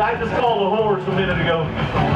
I just called a horse a minute ago.